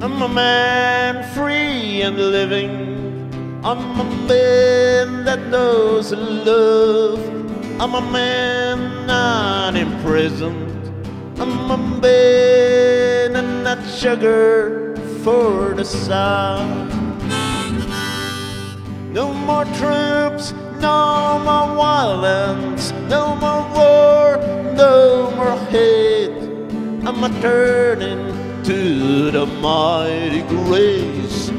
I'm a man free and living. I'm a man that knows love. I'm a man not imprisoned. I'm a man and not sugar for the sun. No more train troops, no more violence, no more war, no more hate. I'm a turning to the mighty grace